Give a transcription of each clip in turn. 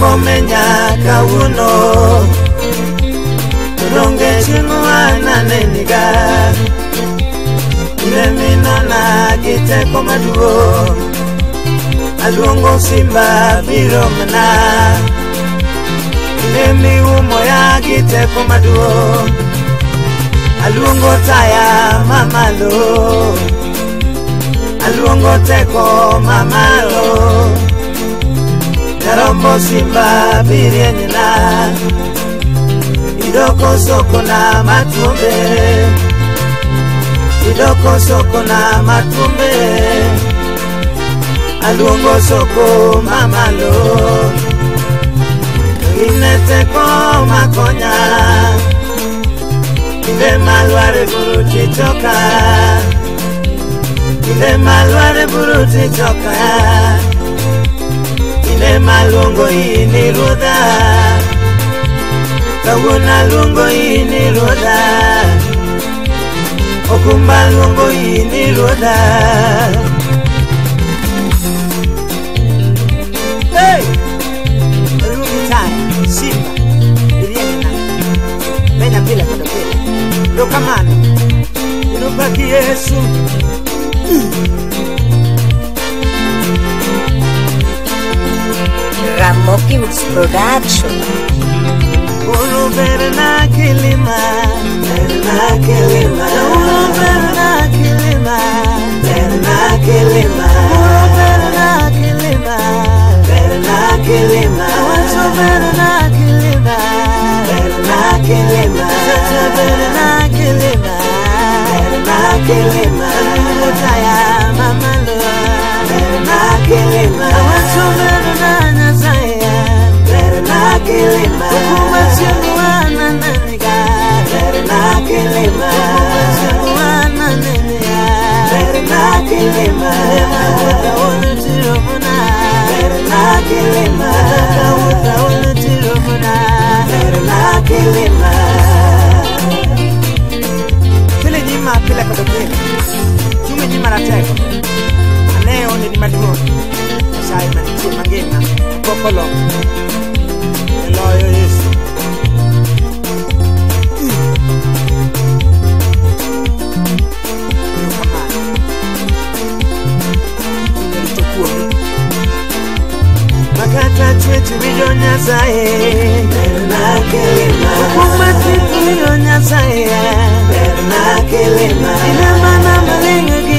kumomenya kauno rongechinuana neniga. Leminona gi teko maduong' aluongo simba biro mana ne miumoya gi teko maduong' aluongo taya mamalo. Aluongo teko mamalo. Karambo Simba Birya Nyina Idoko Soko na Matumbe. Idoko Soko na Matumbe. Alungo Soko Mamalo Ineteko Makonya. Ile malware buru chichoka Ile malware buru chichoka kinde maluongo ini ruodha kawuono aluongo ini ruodha okumba luongo ini ruodha Hey! Rugi taya, Simba. Lokamano, irubaki yesu Ramokins Production. ulu berna kilima berna kilima ulu berna kilima berna kilima ulu berna kilima berna kilima wasu berna kilima berna kilima berna kilima berna kilima mutaya mamalo berna kilima wasu berna nyasaya berna kilima. Ukumbacha nananiga Verna kilima Ukumbacha nananiga Verna kilima Uta wala chiromuna Verna kilima Uta wala chiromuna Verna kilima Kile nyima kile kadoke Chume nyima na teko Aneo ni ni maduro Shai na nichuma ngema Kokolo Kokolo wiyo nyasaye okumatiku wiyo nyasaye berna kilima ina mana malingo gi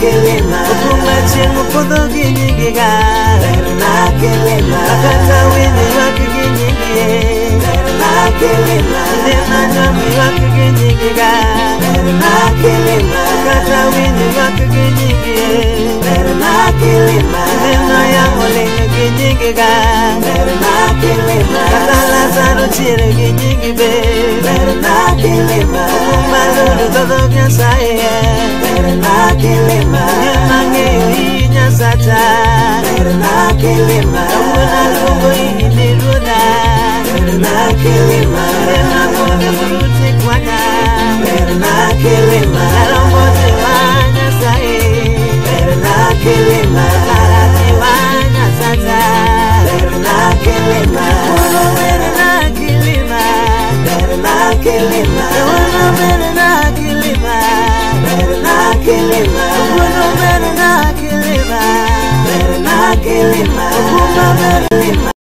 kilima okuma chieng' opodho gi kilima makata winyo ywak gi nyingie berna kilima ndema nyam ywak gi kilima makata winyo ywak gi kilima ndema yamo ling nyingiga berna kilima kata lazaro chiere gi nyingi be berna kilima okuma lolo dhodho nyasaye mang'eyo i nyasacha kawuono kilima Ugono mene na kilima Mene na lima